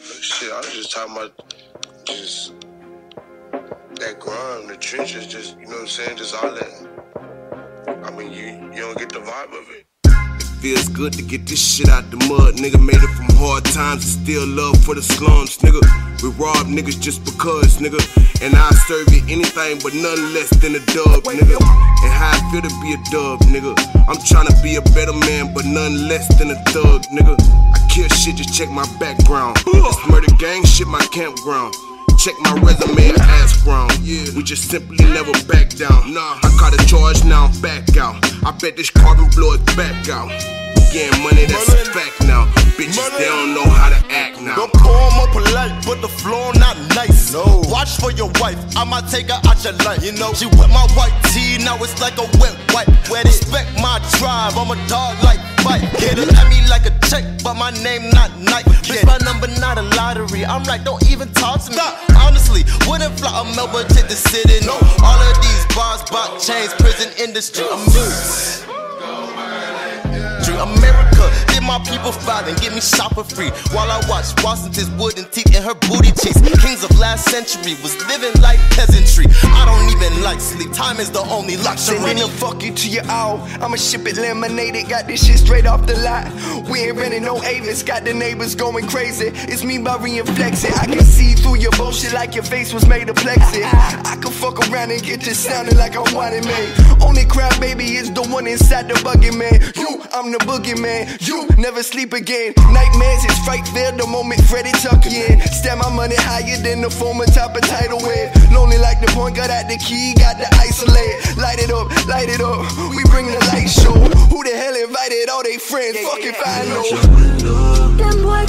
Shit, I was just talking about just that grind, the trenches, just you know what I'm saying, just all that. I mean, you you don't get the vibe of it. Feels good to get this shit out the mud. Nigga made it from hard times and still love for the slums, nigga. We rob niggas just because, nigga. And I serve you anything but none less than a dub, nigga. And how I feel to be a dub, nigga. I'm trying to be a better man, but none less than a thug, nigga. I kill shit, just check my background. This murder gang shit, my campground. Check my resume and ass ground. Yeah. We just simply never back down. Nah, I caught a charge, now I'm back out. I bet this carbon blow it back out. Getting money, that's a fact now. Bitches, they don't know how to act now. Don't poem more polite, but the flow not nice. No. Watch for your wife, I might take her out your life. You know, she wet my white tee, now it's like a wet wipe. Wet Respect my drive, I'm a dog like Phife. Hit it at me like a check, but my name not Nike. Bitch, my number not a lottery. I'm like, don't even talk to me. Honestly, wouldn't fly a Melbourne to the city. No, all of these bars, bot chains, prison industry. I'm news. America, did my people fight and get me shot for free. While I watch Washington's wooden teeth and her booty cheeks. Kings of last century was living like peasantry. I don't even like sleep. Time is the only luxury. Sending the fuck you to your all. I'ma ship it laminated. Got this shit straight off the lot. We ain't renting no Avis. Got the neighbors going crazy. It's me by reinflexing. I can see through your bullshit like your face was made of plexi. I can fuck around and get you sounding like I wanted me. Only crap, baby, is the one inside the buggy man. You, I'm the boogeyman. You never sleep again. Nightmares is right there the moment Freddy tuck in. Stab my money higher than the former top of title win. Lonely like the point, got out the key, got the isolate. Light it up, light it up. We bring the light show. Who the hell invited all they friends? Fuck if I know. Them boy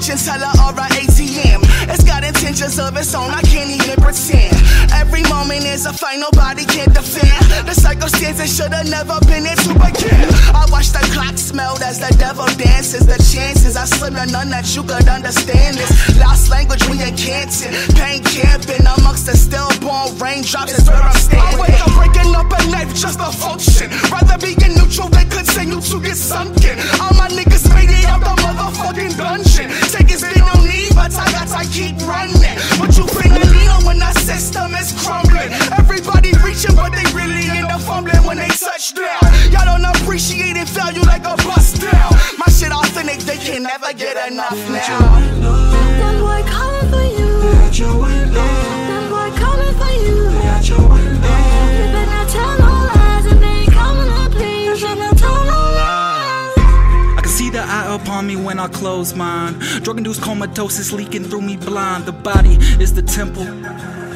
fortune teller or an ATM. It's got intentions of its own, I can't even pretend. Every moment is a fight, nobody can defend. The circumstances should have never been here to begin. I watch the clock smelled as the devil dances. The chances I slim to none that you could understand this. Lost language when you're canting. Pain camping amongst the stillborn raindrops is where I'm standing. I wake up breaking up a knife just to function. Rather be in neutral than continue to get sunken. All my niggas made it out the motherfucking dungeon. Take his been no need, but I got to keep running. But you bring a needle when the system is crumbling. Everybody reaching, but they really end up fumbling when they touch down. Y'all don't appreciate it, value like a bust down. My shit authentic, they can never get enough now. I close mine. Drug induced comatosis leaking through me blind. The body is the temple.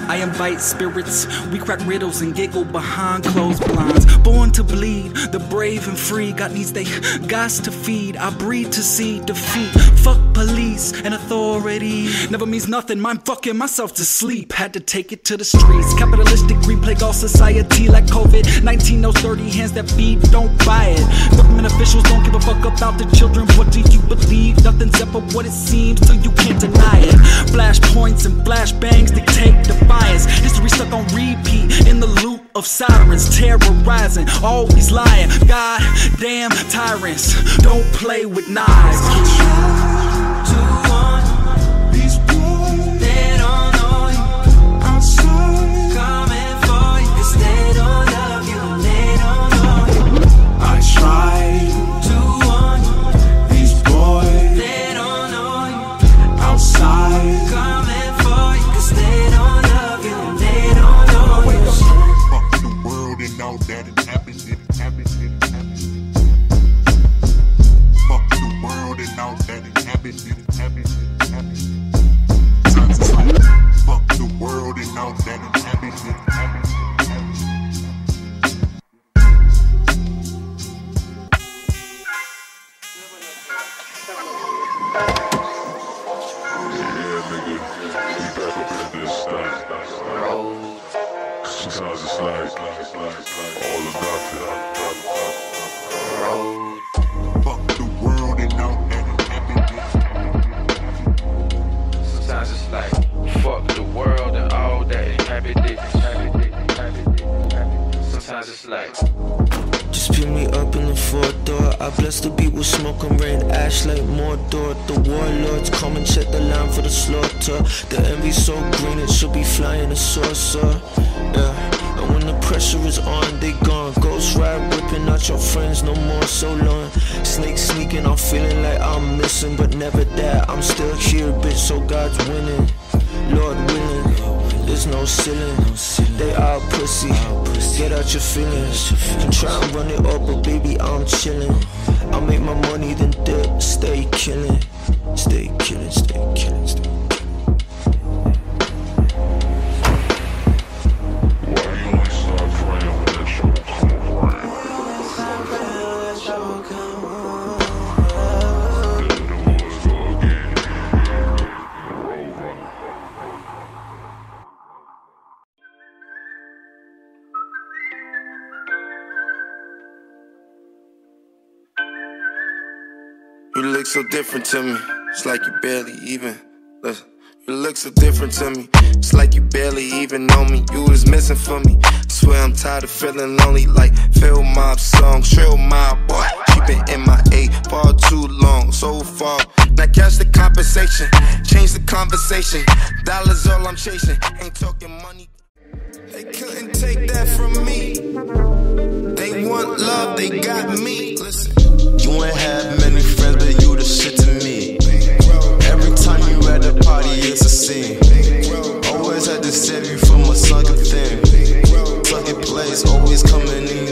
I invite spirits. We crack riddles and giggle behind closed blinds. Born to bleed, the brave and free. Got needs they gots to feed. I breed to see defeat. Fuck police and authority. Never means nothing. I'm fucking myself to sleep. Had to take it to the streets. Capitalistic replay all society like COVID 19. Those dirty hands that feed don't buy it. Government officials don't give a fuck about the children. What do you believe? Nothing's ever what it seems till you can't deny it. Flashpoints and flashbangs dictate defiance. History stuck on repeat in the loop of sirens terrorizing. Always lying. God damn tyrants. Don't play with knives. Sometimes it's like all or nothing. Fuck the world and all that. Sometimes it's like fuck the world and all that inhabited. Sometimes it's like. Just pick me up in the fourth door. I bless the beat with smoke and rain, ash like Mordor. The warlords come and check the line for the slaughter. The envy so green it should be flying a saucer. Yeah. And when the pressure is on, they gone. Ghost ride whipping out your friends, no more so long. Snake sneaking, I'm feeling like I'm missing, but never that. I'm still here, bitch, so God's winning. Lord no ceiling. They all pussy. Get out your feelings. Can try and run it up, but baby, I'm chilling. I make my money, then dip. Stay killing. look so different to me. It's like you barely even. Listen. You look so different to me. It's like you barely even know me. You was missing for me. I swear I'm tired of feeling lonely. Like Phil Mob song, trail my boy. She been in my A far too long, so far. Now catch the compensation, change the conversation. Dollars all I'm chasing, ain't talking money. They couldn't take that from me. They want love, they got always coming in.